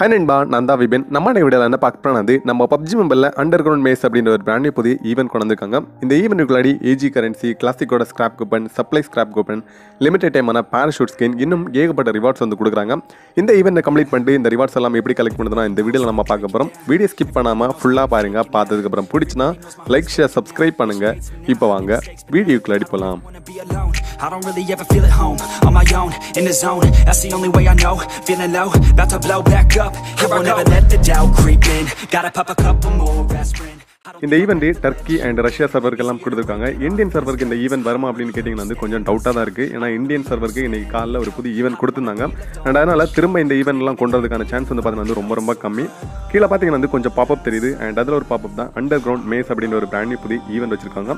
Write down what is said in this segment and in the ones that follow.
High நண்பா நான் தான் விபின். நம்ம வீடியோவில் என்ன பார்க்க போனது நம்ம பப்ஜி மெம்பரில் அண்டர் கிரவுண்ட் மேஸ் அப்படின்ற ஒரு பிராண்ட் புதிய ஈவெண்ட் கொண்டிருக்காங்க இந்த ஈவெண்ட்டுக்குள்ளாடி AG currency கிளாசிக்கோட scrap coupon supply scrap coupon limited டைமான parachute skin இன்னும் ஏகப்பட்ட ரிவார்ட்ஸ் வந்து கொடுக்குறாங்க. இந்த ஈவெண்ட்டை கம்ப்ளீட் பண்ணிட்டு இந்த ரிவார்ட்ஸ் எல்லாம் எப்படி கலெக்ட் பண்ணுறதுனா இந்த வீடியோவில் நம்ம பார்க்க போகிறோம் வீடியோ ஸ்கிப் பண்ணாமல் ஃபுல்லாக பாருங்க. பார்த்ததுக்கப்புறம் பிடிச்சினா லைக் ஷேர் சப்ஸ்கிரைப் பண்ணுங்க. இப்போ வாங்க வீடியோக்குள்ளாடி போகலாம். I don't really ever feel at home. On my own, in the zone. That's the only way I know. Feeling low, about to blow back up. Here I never let the doubt creep in. Gotta pop a couple more aspirin. இந்த event Turkey and Russia சர்வருக்கெல்லாம் கொடுத்துருக்காங்க Indian சர்வருக்கு இந்த event வருமா அப்படின்னு கேட்டிங்கன்னா வந்து கொஞ்சம் டவுட்டாக தான் இருக்குது ஏன்னா இந்தியன் சர்வருக்கு இன்னைக்கு காலைல ஒரு புது ஈவெண்ட் கொடுத்துருந்தாங்க அண்ட் அதனால் திரும்ப இந்த ஈவெண்ட்லாம் கொண்டு வரதுக்கான சான்ஸ் வந்து பார்த்தீங்கன்னா வந்து ரொம்ப ரொம்ப கம்மி கீழே பார்த்தீங்கன்னா வந்து கொஞ்சம் பாப்பப் தெரியுது அண்ட் அதில் ஒரு பாப்பப் தான் அண்டர் கிரவுண்ட் மேஸ் அப்படின்ற ஒரு பிராண்ட் புது ஈவெண்ட் வச்சிருக்காங்க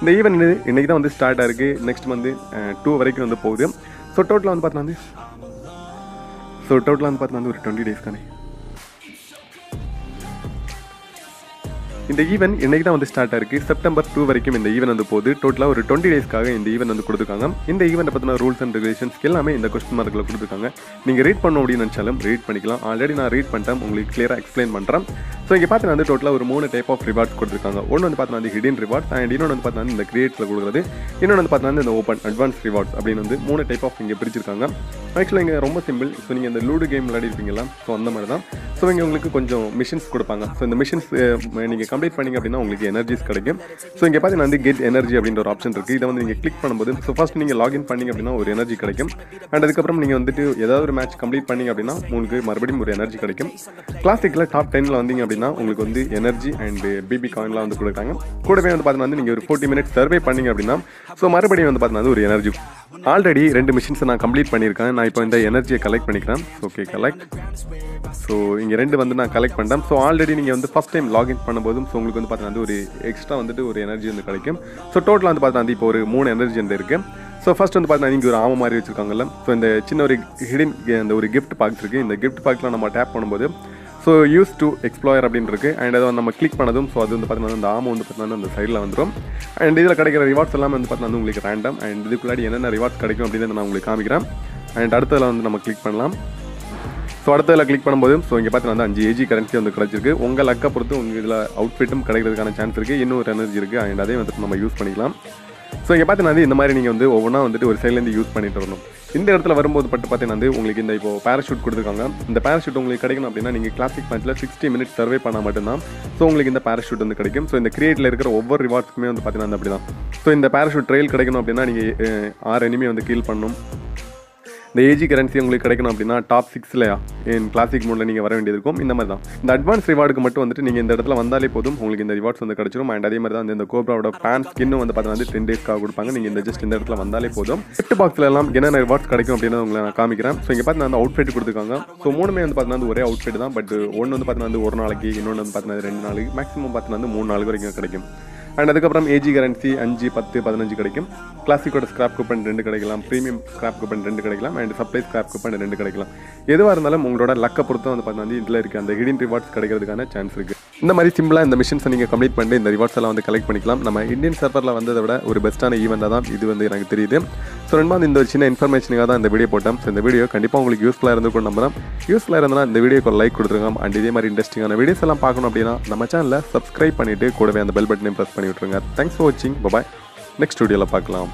இந்த ஈவெண்ட் இன்னைக்கு தான் வந்து ஸ்டார்ட் ஆயிருக்கு. நெக்ஸ்ட் வந்து டூ வரைக்கும் வந்து போகுது. ஸோ டோட்டலாக வந்து பார்த்தீங்கன்னா வந்து ஸோ டோட்டலாக வந்து பார்த்தீங்கன்னா வந்து ஒரு டுவெண்ட்டி டேஸ் இந்த ஈவெண்ட் இன்னைக்கு தான் வந்து ஸ்டார்ட் ஆயிருக்கு. செப்டம்பர் டூ வரைக்கும் இந்த ஈவெண்ட் வந்து போகுது. டோட்டலாக ஒரு டுவெண்ட்டி டேஸ்க்காக இந்த ஈவெண்ட் வந்து கொடுத்துருக்காங்க. இந்த ஈவெண்ட் பற்றின ரூல்ஸ் அண்ட் ரெகுலேஷன்ஸ் எல்லாமே இந்த கொஸ்டின் மார்க்கில் கொடுத்துருக்காங்க. நீங்கள் ரீட் பண்ணணும் அப்படின்னு நினச்சாலும் ரீட் பண்ணிக்கலாம். ஆல்ரெடி நான் ரீட் பண்ணிட்டேன். உங்களுக்கு கிளியராக எக்ஸ்பிளைன் பண்ணுறேன் ஸோ இங்கே பார்த்தீங்கன்னா வந்து டோட்டலாக ஒரு மூணு டைப் ஆஃப் ரிவார்ட்ஸ் கொடுத்துருக்காங்க. ஒன்று வந்து பார்த்தீங்கன்னா வந்து ஹிடன் ரிவார்ட்ஸ் அண்ட் இன்னொன்று வந்து பார்த்தீங்கன்னா இந்த கிரியேட்ஸில் கொடுக்குறது. இன்னொன்று வந்து பார்த்தீங்கன்னா இந்த ஓப்பன் அட்வான்ஸ் ரிவார்ட்ஸ் அப்படின்னு வந்து மூணு டைப் ஆஃப் இங்கே பிரிச்சிருக்காங்க. ஆக்சுவலாக இங்கே ரொம்ப சிம்பிள் ஸோ நீங்கள் இந்த லூடு கேம் விளையாடிருப்பீங்களா ஸோ அந்த மாதிரி தான் ஸோ இங்கே உங்களுக்கு கொஞ்சம் மிஷின்ஸ் கொடுப்பாங்க. ஸோ இந்த மிஷின்ஸ் நீங்கள் கம்ப்ளீட் பண்ணீங்க அப்படின்னா உங்களுக்கு எனர்ஜிஸ் கிடைக்கும். ஸோ இங்கே பார்த்தீங்கன்னா வந்து கெட் எனர்ஜி அப்படின்ற ஒரு ஆப்ஷன் இருக்குது இதை வந்து நீங்கள் கிளிக் பண்ணும்போது ஸோ ஃபஸ்ட் நீங்கள் லாகின் பண்ணிங்க அப்படின்னா ஒரு எனர்ஜி கிடைக்கும். அண்ட் அதுக்கப்புறம் நீங்கள் வந்துட்டு ஏதாவது ஒரு மேட்ச் கம்ப்ளீட் பண்ணீங்க அப்படின்னா உங்களுக்கு மறுபடியும் ஒரு எனர்ஜி கிடைக்கும். கிளாசிக்கில் டாப் டென்னில் வந்தீங்க அப்படின்னா உங்களுக்கு வந்து எனர்ஜி அண்ட் பிபி காயின்லாம் வந்து கொடுக்குறாங்க. கூடவே வந்து பார்த்தீங்கன்னா வந்து நீங்கள் ஒரு ஃபோர்ட்டி மினிட்ஸ் சர்வே பண்ணீங்க அப்படின்னா ஸோ மறுபடியும் வந்து பார்த்தீங்கன்னா ஒரு எனர்ஜி ஆல்ரெடி ரெண்டு மிஷின்ஸை நான் கம்ப்ளீட் பண்ணியிருக்கேன். நான் இப்போ இந்த எனர்ஜியை கலெக்ட் பண்ணிக்கிறேன். ஓகே கலெக்ட் ஸோ இங்கே ரெண்டு வந்து நான் கலெக்ட் பண்ணுறேன் ஸோ ஆல்ரெடி நீங்கள் வந்து ஃபஸ்ட் டைம் லாகின் பண்ணும்போதும் ஸோ உங்களுக்கு வந்து பார்த்தீங்கன்னா வந்து ஒரு எக்ஸ்ட்ரா வந்துட்டு ஒரு எனர்ஜி வந்து கிடைக்கும். ஸோ டோட்டலாக வந்து பார்த்தீங்கன்னா இப்போ ஒரு மூணு எனர்ஜி வந்து இருக்குது ஸோ ஃபஸ்ட் வந்து பார்த்தீங்கன்னா இங்கே ஒரு ஆம மாதிரி வச்சுருக்காங்கல்ல. ஸோ இந்த சின்ன ஒரு ஹிடன் அந்த ஒரு கிஃப்ட் பாக்ஸ் இருக்குது இந்த கிஃப்ட் பாக்ஸில் நம்ம டேப் பண்ணும்போது ஸோ யூஸ் டு எக்ஸ்ப்ளோயர் அப்படின்னு இருக்குது அண்ட் அதை நம்ம கிளிக் பண்ணதும் ஸோ அது வந்து பார்த்தீங்கன்னா அந்த ஆம வந்து பார்த்தீங்கன்னா அந்த சைடில் வந்துடும் அண்ட் இதில் கிடைக்கிற ரிவார்ட்ஸ் எல்லாமே வந்து பார்த்தீங்கன்னா உங்களுக்கு ரேண்டம் அண்ட் இதுக்குள்ளாடி என்னென்ன ரிவார்ட்ஸ் கிடைக்கும் அப்படின்னு நான் உங்களுக்கு காமிக்கிறேன். அண்ட் அடுத்ததில் வந்து நம்ம கிளிக் பண்ணலாம். ஸோ அடுத்ததில் கிளிக் பண்ணும்போது ஸோ இங்கே பார்த்தீங்கன்னா வந்து அஞ்சு ஏஜி கரன்சி வந்து கிடச்சிருக்கு. உங்கள் லக்கை பொறுத்து உங்கள் இதில் அவுட்ஃபிட்டும் கிடைக்கிறதுக்கான சான்ஸ் இருக்குது இன்னும் ஒரு எனர்ஜி இருக்குது அண்ட் அதையும் வந்துட்டு நம்ம யூஸ் பண்ணிக்கலாம். ஸோ இங்கே பார்த்தீங்கன்னா வந்து இந்த மாதிரி நீங்கள் வந்து ஒவ்வொன்றா வந்துட்டு ஒரு சைட்லேருந்து யூஸ் பண்ணிட்டு வரணும். இந்த இடத்துல வரும்போது பட்டு பார்த்தீங்கன்னா வந்து உங்களுக்கு இந்த இப்போ பேராஷூட் கொடுத்துருக்காங்க. இந்த பேராஷூட் உங்களுக்கு கிடைக்கணும் அப்படின்னா நீங்கள் கிளாசிக் மேட்ச்சில் சிக்ஸ்டி மினிட்ஸ் சர்வே பண்ணால் மட்டும்தான். ஸோ உங்களுக்கு இந்த பேராஷூட் வந்து கிடைக்கும். ஸோ இந்த கிரியேட்டில் இருக்கிற ஒவ்வொரு ரிவார்ட்ஸுக்குமே வந்து பார்த்தீங்கன்னா அப்படி தான் ஸோ இந்த பேராஷூட் ட்ரெயில் கிடைக்கணும் அப்படின்னா நீங்கள் ஆறு எனிமே வந்து கீல் பண்ணணும். இந்த ஏஜி கரன்சி உங்களுக்கு கிடைக்கணும் அப்படின்னா டாப் சிக்ஸ்லையா என் கிளாசிக் மோடில் நீங்கள் வர வேண்டியது இருக்கும். இந்த மாதிரி தான் இந்த அட்வான்ஸ் ரிவார்டுக்கு மட்டும் வந்துட்டு நீங்கள் இந்த இடத்துல வந்தாலே போதும். உங்களுக்கு இந்த ரிவார்ட்ஸ் வந்து கிடைச்சிரும். அண்ட் அதே மாதிரி தான் இந்த கோப்ராவோட ஃபேன் ஸ்கின்னும் வந்து பார்த்தீங்கன்னா வந்து டென் டேஸ்க்காக கொடுப்பாங்க. நீங்கள் இந்த ஜஸ்ட் இந்த இடத்துல வந்தாலே போதும். கிஃப்ட் பாக்ஸில் எல்லாம் என்னென்ன ரிவார்ட்ஸ் கிடைக்கும் அப்படின்னு உங்களை நான் காமிக்கிறேன். ஸோ இங்கே பார்த்தீங்கன்னா அந்த அவுட்ஃபிட் கொடுத்துருக்காங்க. ஸோ மூணுமே வந்து பார்த்தீங்கன்னா வந்து ஒரே அவுட்ஃபிட் தான். பட் ஒன்று வந்து பார்த்தீங்கன்னா ஒரு நாளைக்கு இன்னொன்று வந்து பார்த்தீங்கன்னா ரெண்டு நாளைக்கு. மேக்ஸிமம் பார்த்தீங்கன்னா வந்து மூணு நாளைக்கு வரைக்கும் கிடைக்கும். அண்ட் அதுக்கப்புறம் ஏஜி கரன்சி அஞ்சு பத்து பதினஞ்சு கிடைக்கும். கிளாசிக்கோட ஸ்கிராப் கூப்பன் ரெண்டு கிடைக்கலாம். ப்ரீமியம் ஸ்கிராப் கூப்பன் ரெண்டு கிடைக்கலாம். அண்ட் சப்ளை ஸ்கிராப் கூப்பன் ரெண்டு கிடைக்கலாம். எதுவாக இருந்தாலும் உங்களோட லக்கை பொறுத்தும் வந்து பார்த்தீங்கன்னா வந்து இதில் இருக்குது அந்த ஹிடன் ரிவார்ட்ஸ் கிடைக்கிறதுக்கான சான்ஸ் இருக்குது இந்த மாதிரி சிம்பிளாக இந்த மிஷின்ஸை நீங்கள் கம்ப்ளீட் பண்ணிட்டு இந்த ரிவார்ட்ஸ் எல்லாம் வந்து கலெக்ட் பண்ணிக்கலாம். நம்ம இந்தியன் சர்வரில் வந்ததை விட ஒரு பெஸ்ட்டான ஈவெண்ட்டாக தான் இது வந்து எனக்கு தெரியுது. ஸோ ரெண்டாவது இந்த ஒரு சின்ன இன்ஃபர்மேஷனுக்காக தான் இந்த வீடியோ போட்டேன். ஸோ இந்த வீடியோ கண்டிப்பாக உங்களுக்கு யூஸ்ஃபுல்லாக இருந்து நம்புறேன். யூஸ்ஃபுல்லாக இருந்தால் இந்த வீடியோக்கு லைக் கொடுத்துருங்க. அண்ட் இதே மாதிரி இன்ட்ரெஸ்டிங்கான வீடியோஸ் எல்லாம் பார்க்கணும் அப்படின்னா நம்ம சேனலில் சப்ஸ்கிரைப் பண்ணிவிட்டு கூடவே அந்த பெல் பட்டனையும் ப்ரெஸ் பண்ணி விட்ருங்க தேங்க்ஸ் ஃபார் வாட்சிங் பாய் நெக்ஸ்ட் வீடியோவில் பார்க்கலாம்.